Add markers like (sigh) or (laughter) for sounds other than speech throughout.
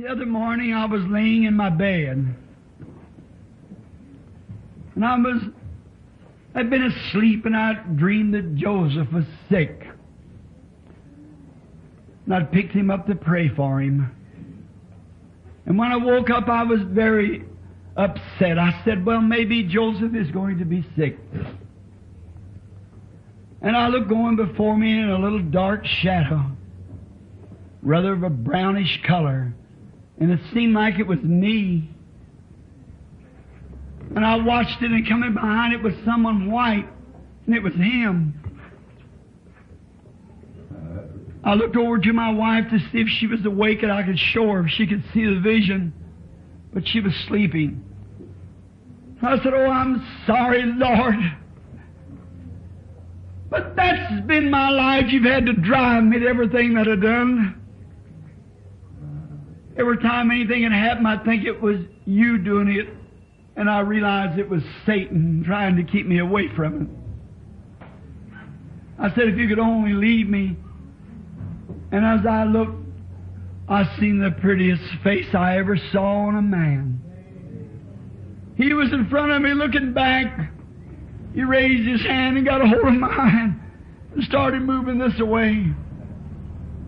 The other morning I was laying in my bed. And I was, I'd been asleep and I dreamed that Joseph was sick. And I'd picked him up to pray for him. And when I woke up, I was very upset. I said, well, maybe Joseph is going to be sick. And I looked going before me in a little dark shadow, rather of a brownish color. And it seemed like it was me. And I watched it, and coming behind it was someone white, and it was him. I looked over to my wife to see if she was awake and I could show her if she could see the vision, but she was sleeping. I said, Oh, I'm sorry, Lord. But that's been my life. You've had to drive me to everything that I've done. Every time anything had happened, I'd think it was you doing it, and I realized it was Satan trying to keep me away from it. I said, if you could only leave me. And as I looked, I seen the prettiest face I ever saw on a man. He was in front of me looking back. He raised his hand and got a hold of mine and started moving this away.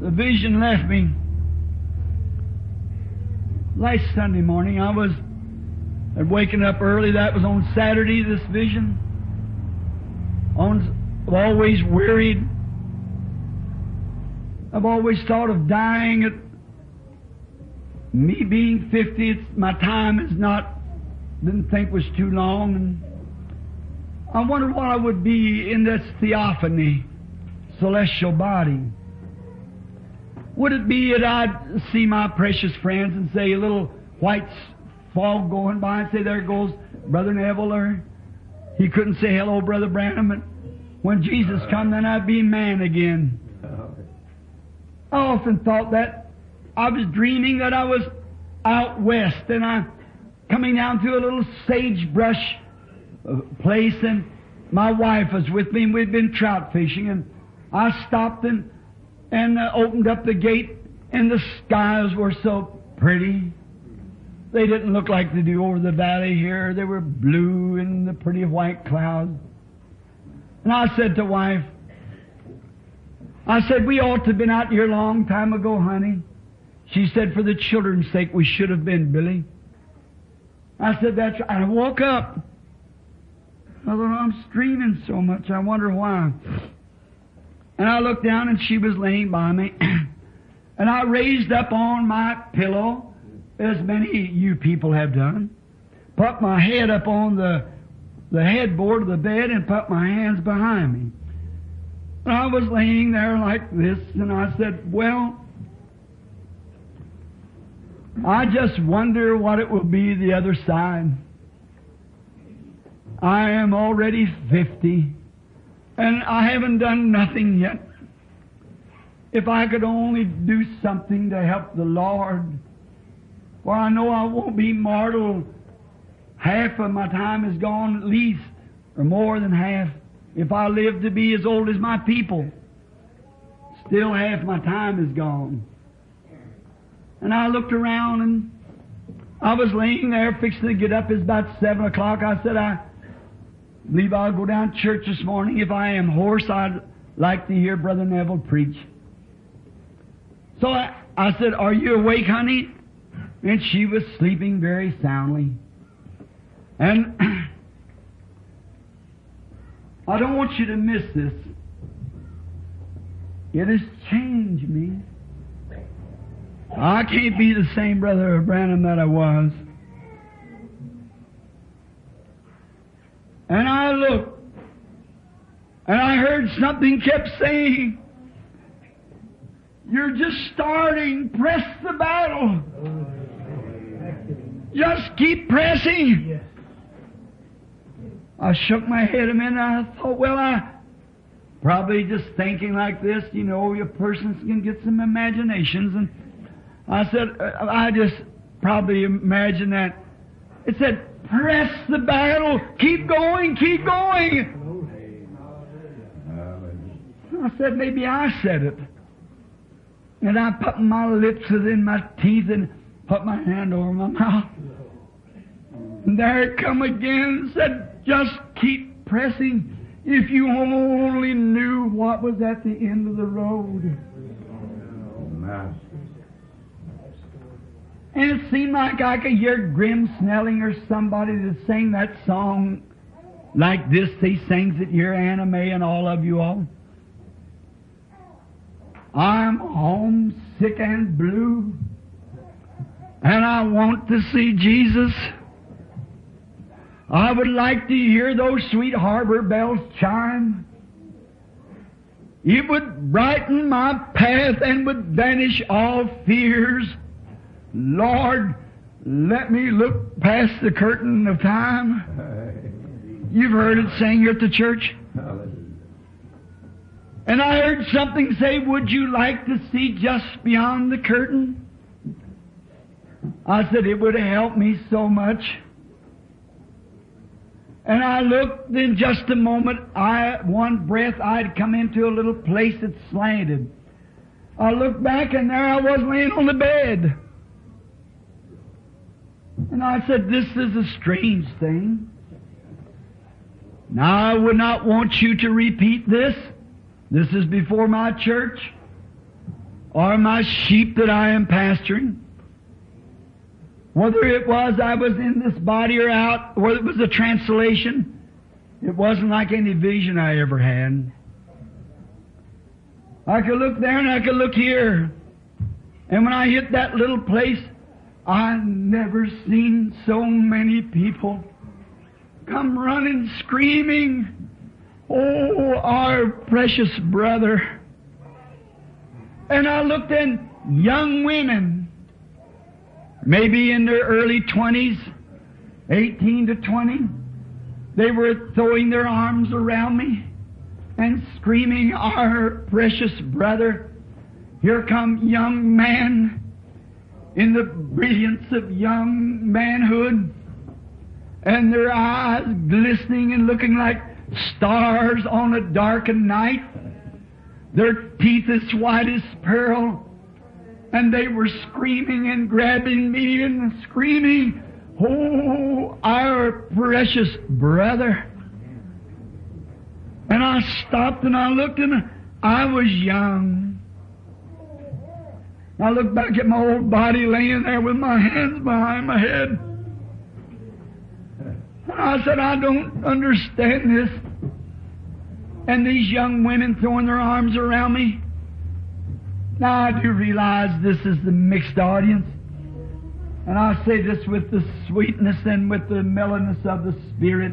The vision left me. Last Sunday morning, I was waking up early. That was on Saturday, this vision. On, I've always worried. I've always thought of dying at me being 50. It's, my time is not, didn't think was too long. And I wondered what I would be in this theophany, celestial body. Would it be that I'd see my precious friends and say a little white fog going by and say, there goes Brother Neville, he couldn't say hello, Brother Branham, but when Jesus come, then I'd be man again. I often thought that I was dreaming that I was out west and I coming down to a little sagebrush place and my wife was with me and we'd been trout fishing and I stopped and and uh, opened up the gate, and the skies were so pretty. They didn't look like they do over the valley here. They were blue and the pretty white clouds. And I said to wife, I said, we ought to have been out here a long time ago, honey. She said, for the children's sake, we should have been, Billy. I said, that's right. I woke up. I thought, I'm streaming so much. I wonder why. And I looked down and she was laying by me. (clears throat) and I raised up on my pillow, as many you people have done, put my head up on the, the headboard of the bed and put my hands behind me. And I was laying there like this, and I said, Well, I just wonder what it will be the other side. I am already 50 and I haven't done nothing yet. If I could only do something to help the Lord, for I know I won't be mortal. Half of my time is gone at least, or more than half. If I live to be as old as my people, still half my time is gone. And I looked around and I was laying there fixing to get up. It's about seven o'clock. I said, I believe I'll go down to church this morning. If I am hoarse, I'd like to hear Brother Neville preach. So I, I said, Are you awake, honey? And she was sleeping very soundly. And (clears throat) I don't want you to miss this. It has changed me. I can't be the same brother Branham that I was. And I looked, and I heard something kept saying, You're just starting. Press the battle. Just keep pressing. I shook my head a minute. I thought, well, I probably just thinking like this, you know, your person can get some imaginations. And I said, uh, I just probably imagine that. It said, press the battle. Keep going, keep going. I said, maybe I said it. And I put my lips within my teeth and put my hand over my mouth. And there it come again and said, just keep pressing. If you only knew what was at the end of the road. Oh, And it seemed like I could hear Graham Snelling or somebody that sang that song like this. He sings it here, Anna May and all of you all. I'm homesick and blue, and I want to see Jesus. I would like to hear those sweet harbor bells chime. It would brighten my path and would vanish all fears. Lord, let me look past the curtain of time. You've heard it sang here at the church. And I heard something say, Would you like to see just beyond the curtain? I said, It would help me so much. And I looked, in just a moment, I, one breath, I'd come into a little place that slanted. I looked back and there I was laying on the bed. And I said, This is a strange thing. Now I would not want you to repeat this. This is before my church or my sheep that I am pastoring. Whether it was I was in this body or out, whether it was a translation, it wasn't like any vision I ever had. I could look there and I could look here. And when I hit that little place, I never seen so many people come running, screaming, Oh, our precious brother. And I looked in young women maybe in their early 20s, 18 to 20. They were throwing their arms around me and screaming, Our precious brother. Here come young man in the brilliance of young manhood and their eyes glistening and looking like stars on a darkened night. Their teeth as white as pearl and they were screaming and grabbing me and screaming, Oh, our precious brother. And I stopped and I looked and I was young. I looked back at my old body laying there with my hands behind my head. I said, I don't understand this. And these young women throwing their arms around me. Now, I do realize this is the mixed audience. And I say this with the sweetness and with the mellowness of the Spirit.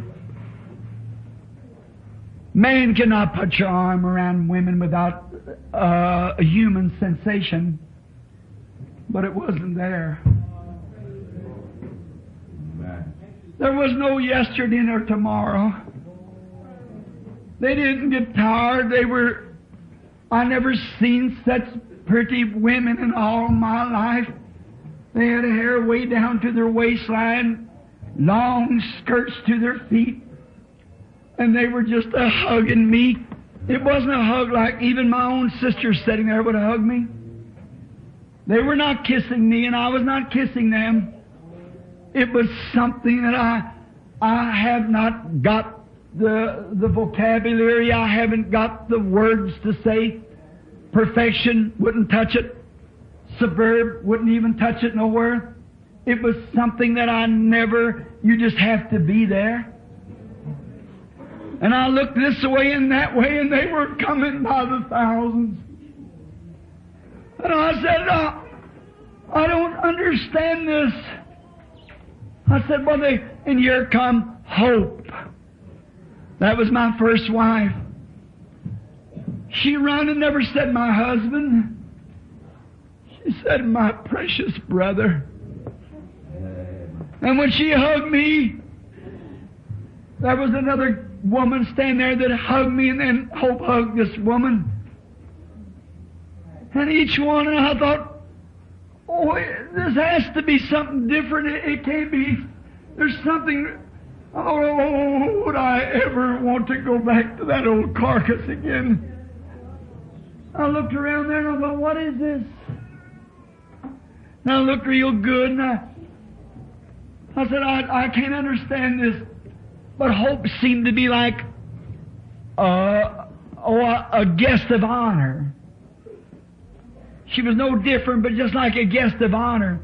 Man cannot put your arm around women without uh, a human sensation, but it wasn't there. There was no yesterday nor tomorrow. They didn't get tired. They were, I never seen such pretty women in all my life. They had hair way down to their waistline, long skirts to their feet, and they were just a hugging me. It wasn't a hug like even my own sister sitting there would hug me. They were not kissing me, and I was not kissing them. It was something that I I have not got the the vocabulary. I haven't got the words to say. Perfection wouldn't touch it. Suburb wouldn't even touch it nowhere. It was something that I never, you just have to be there. And I looked this way and that way, and they were coming by the thousands. And I said, I, I don't understand this. I said, well, they, and here come hope. That was my first wife. She ran and never said my husband. She said my precious brother. And when she hugged me, there was another woman standing there that hugged me, and then Hope hugged this woman. And each one, and I thought, oh, this has to be something different. It, it can't be. There's something. Oh, would I ever want to go back to that old carcass again? I looked around there and I thought, what is this? And I looked real good, and I, I said, I, I can't understand this. But Hope seemed to be like uh, oh, a, a guest of honor. She was no different, but just like a guest of honor.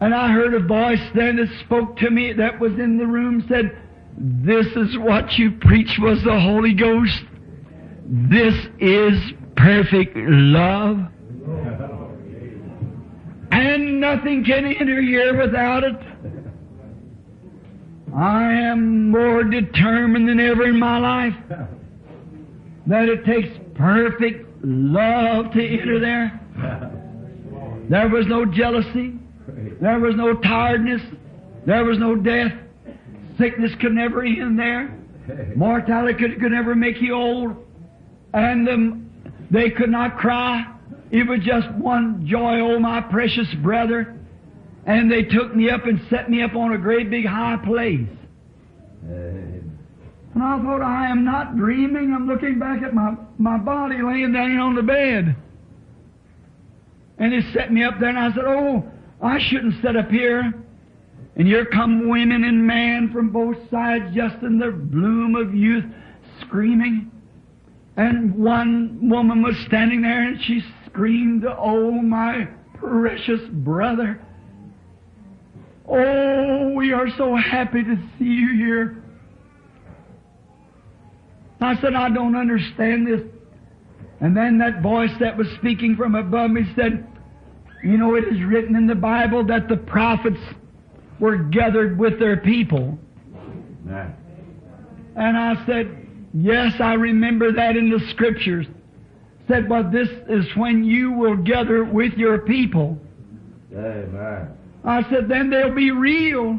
And I heard a voice then that spoke to me that was in the room said, This is what you preach was the Holy Ghost. This is perfect love. And nothing can enter here without it. I am more determined than ever in my life that it takes perfect love to enter there. There was no jealousy. There was no tiredness. There was no death. Sickness could never end there. Mortality could, could never make you old. And um, they could not cry. It was just one joy, oh my precious brother. And they took me up and set me up on a great big high place. And I thought, I am not dreaming. I'm looking back at my, my body laying down on the bed. And they set me up there, and I said, Oh, I shouldn't sit up here. And here come women and men from both sides, just in the bloom of youth, screaming. And one woman was standing there, and she screamed, Oh, my precious brother. Oh, we are so happy to see you here. I said, I don't understand this. And then that voice that was speaking from above me said, You know, it is written in the Bible that the prophets were gathered with their people. And I said, Yes, I remember that in the scriptures. Said, But this is when you will gather with your people. Amen. I said, Then they'll be real.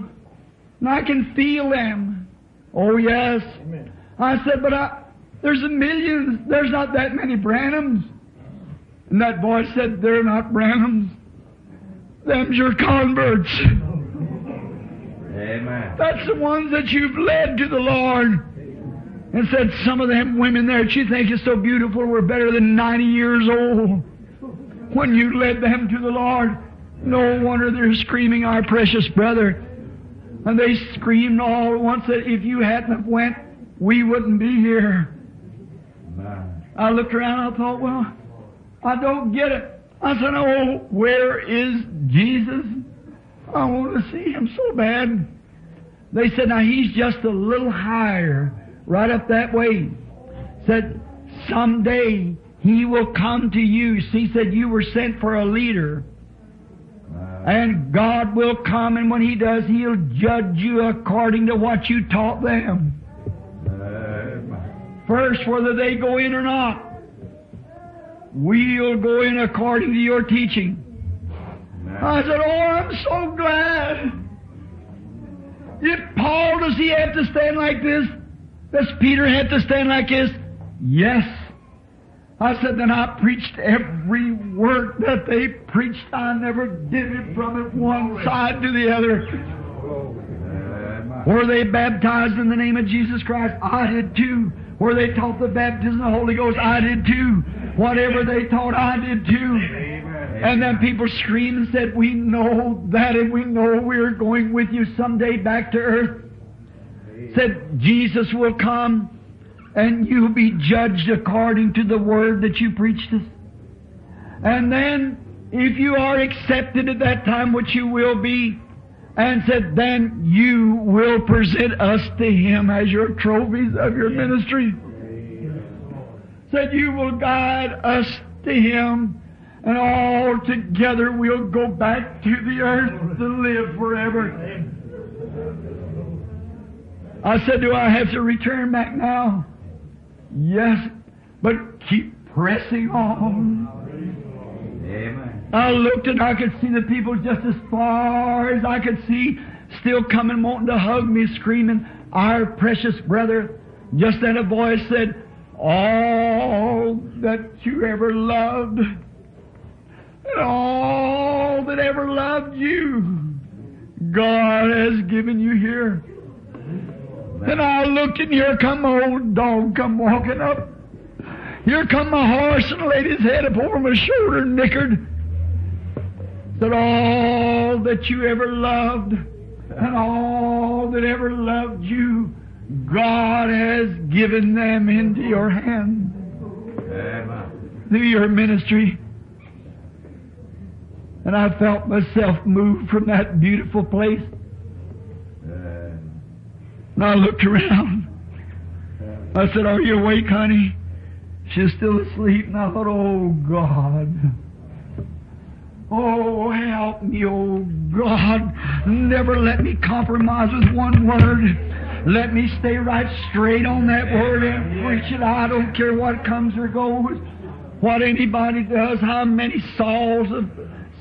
And I can feel them. Oh, yes. I said, But I, there's a million, there's not that many Branhams. And that boy said, They're not Branhams. Them's your converts. Amen. That's the ones that you've led to the Lord. And said some of them women there that you think is so beautiful were better than 90 years old when you led them to the Lord. No wonder they're screaming, our precious brother. And they screamed all at once that if you hadn't have went, we wouldn't be here. I looked around, I thought, well, I don't get it. I said, oh, where is Jesus? I want to see him so bad. They said, now he's just a little higher, right up that way. Said, someday he will come to you. He said, you were sent for a leader. And God will come, and when He does, He'll judge you according to what you taught them. First, whether they go in or not. We'll go in according to your teaching. I said, Oh, I'm so glad. If Paul, does he have to stand like this? Does Peter have to stand like this? Yes. I said, then I preached every word that they preached. I never did it from it one side to the other. Were they baptized in the name of Jesus Christ? I did too. Were they taught the baptism of the Holy Ghost? I did too. Whatever they taught, I did too. And then people screamed and said, We know that and we know we're going with you someday back to earth. Said, Jesus will come and you'll be judged according to the word that you preached us. And then, if you are accepted at that time, which you will be, and said, then you will present us to Him as your trophies of your ministry. Said, you will guide us to Him, and all together we'll go back to the earth to live forever. I said, do I have to return back now? Yes, but keep pressing on. Amen. I looked and I could see the people just as far as I could see, still coming, wanting to hug me, screaming, Our precious brother. Just then a voice said, All that you ever loved, and all that ever loved you, God has given you here. And I looked, and here come my old dog come walking up. Here come my horse and laid his head up over my shoulder, nickered. That all that you ever loved and all that ever loved you, God has given them into your hand through your ministry. And I felt myself move from that beautiful place. And I looked around. I said, Are you awake, honey? She's still asleep. And I thought, Oh, God. Oh, help me, oh, God. Never let me compromise with one word. Let me stay right straight on that word and preach it. I don't care what comes or goes, what anybody does, how many Sauls of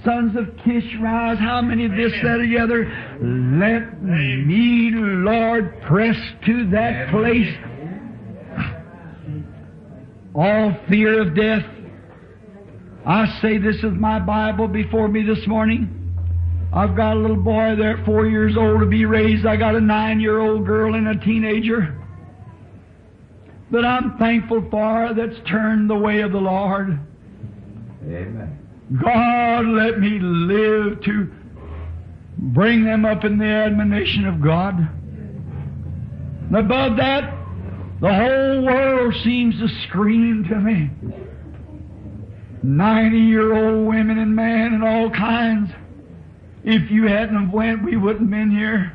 sons of Kish rise, how many of this, that, or the other. Let me, Lord, press to that place. All fear of death. I say this is my Bible before me this morning. I've got a little boy there, four years old to be raised. I got a nine year old girl and a teenager. But I'm thankful for that's turned the way of the Lord. Amen. God, let me live to bring them up in the admonition of God. And above that, the whole world seems to scream to me. Ninety year old women and men and all kinds. If you hadn't have went, we wouldn't have been here.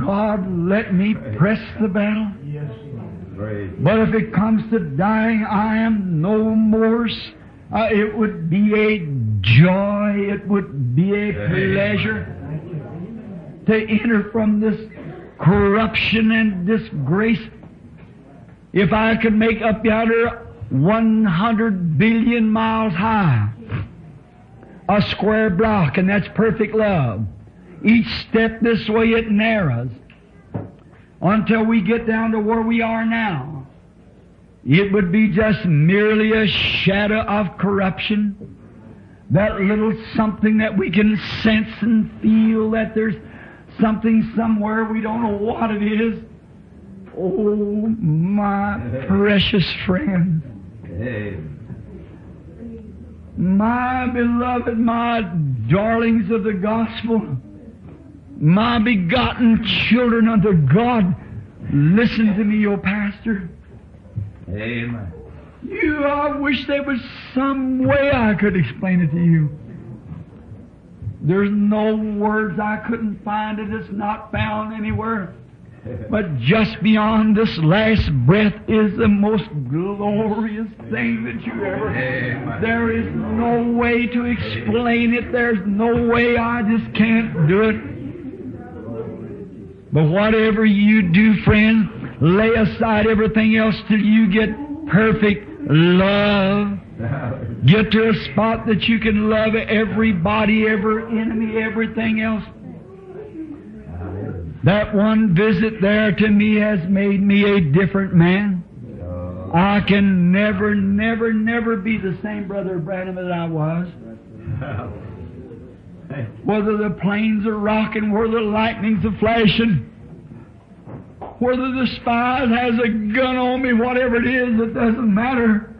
God, let me press the battle. But if it comes to dying, I am no more. Uh, it would be a joy. It would be a pleasure to enter from this corruption and disgrace. If I could make up yonder 100 billion miles high, a square block, and that's perfect love. Each step this way it narrows until we get down to where we are now. It would be just merely a shadow of corruption. That little something that we can sense and feel that there's something somewhere we don't know what it is. Oh, my precious friend. My beloved, my darlings of the gospel, my begotten children unto God, listen to me, O pastor. Amen. You, I wish there was some way I could explain it to you. There's no words I couldn't find it. It's not found anywhere. But just beyond this last breath is the most glorious thing that you ever. Amen. There is no way to explain it. There's no way. I just can't do it. But whatever you do, friend, lay aside everything else till you get perfect love. Get to a spot that you can love everybody, every enemy, everything else. That one visit there to me has made me a different man. I can never, never, never be the same brother Branham that I was. Whether the planes are rocking, whether the lightnings are flashing, whether the spies has a gun on me, whatever it is, it doesn't matter.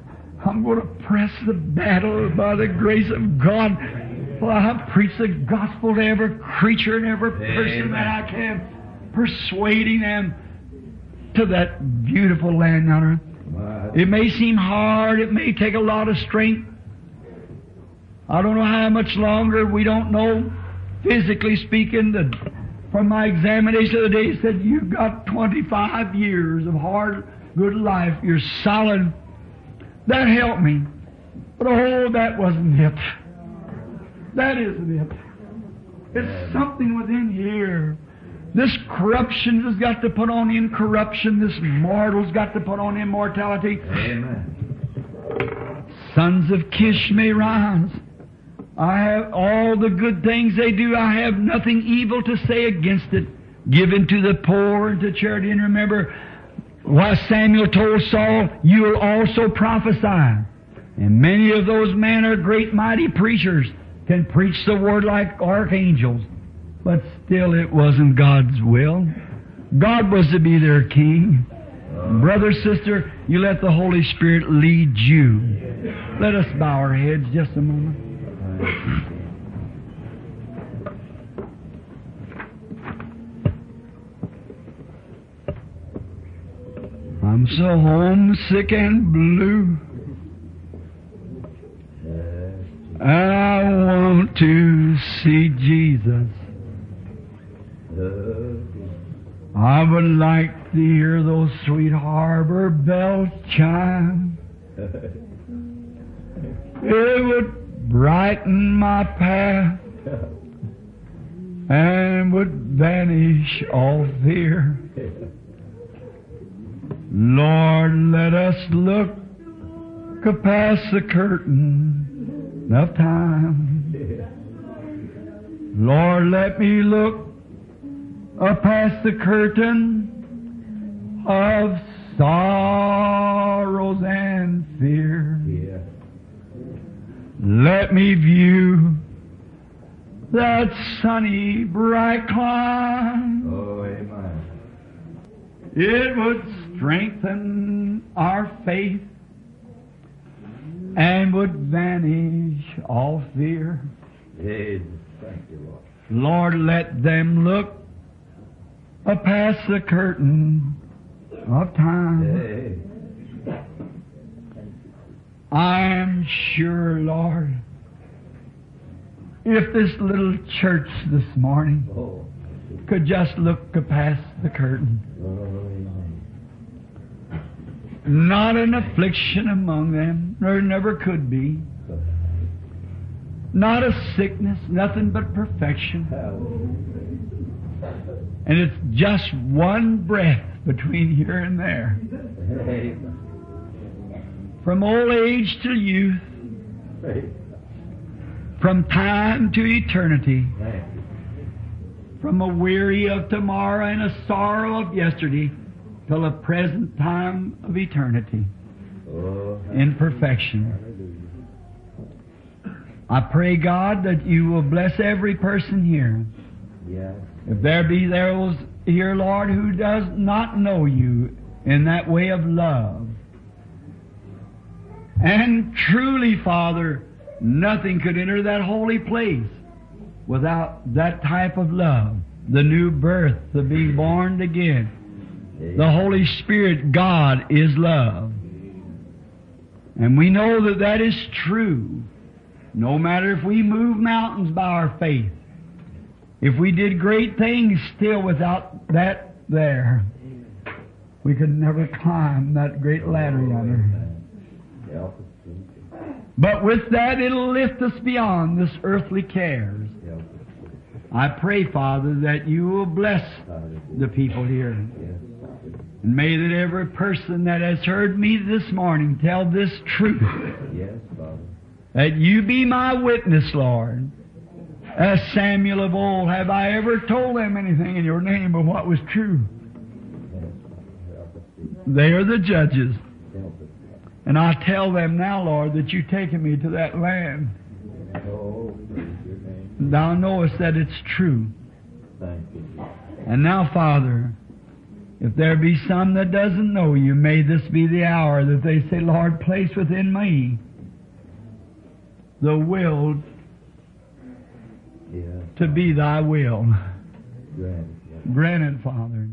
I'm going to press the battle by the grace of God. Well, I preach the gospel to every creature and every person that I can, persuading them to that beautiful land yonder. It may seem hard, it may take a lot of strength. I don't know how much longer, we don't know. Physically speaking, the, from my examination of the day, it said, You've got 25 years of hard, good life. You're solid. That helped me. But oh, that wasn't it. That isn't it. It's something within here. This corruption has got to put on incorruption. This mortal's got to put on immortality. Amen. Sons of Kish may rise. I have all the good things they do. I have nothing evil to say against it. Given to the poor and to charity. And remember, why Samuel told Saul, You will also prophesy. And many of those men are great mighty preachers, can preach the word like archangels. But Still, it wasn't God's will. God was to be their king. Brother, sister, you let the Holy Spirit lead you. Let us bow our heads just a moment. I'm so homesick and blue. I want to see Jesus. I would like to hear those sweet harbor bells chime. It would brighten my path and would vanish all fear. Lord, let us look past the curtain of time. Lord, let me look up past the curtain of sorrows and fear. yeah. Let me view that sunny, bright clime. Oh, amen. It would strengthen our faith and would vanish all fear. Thank you, Lord. Lord, let them look past the curtain of time. Hey. I am sure, Lord, if this little church this morning could just look past the curtain, not an affliction among them, there never could be, not a sickness, nothing but perfection. And it's just one breath between here and there. From old age to youth, from time to eternity, from a weary of tomorrow and a sorrow of yesterday till the present time of eternity in perfection. I pray, God, that you will bless every person here. If there be those here, Lord, who does not know you in that way of love. And truly, Father, nothing could enter that holy place without that type of love. The new birth, the being born again. The Holy Spirit, God, is love. And we know that that is true. No matter if we move mountains by our faith, if we did great things still without that there, we could never climb that great ladder yonder. But with that, it'll lift us beyond this earthly cares. I pray, Father, that you will bless the people here. And may that every person that has heard me this morning tell this truth. Yes, Father. That you be my witness, Lord. As Samuel of old, have I ever told them anything in your name but what was true? They are the judges. And I tell them now, Lord, that you've taken me to that land. Thou knowest that it's true. And now, Father, if there be some that doesn't know you, may this be the hour that they say, Lord, place within me the will. To be thy will. Grant it, Lord. Grant it, Father.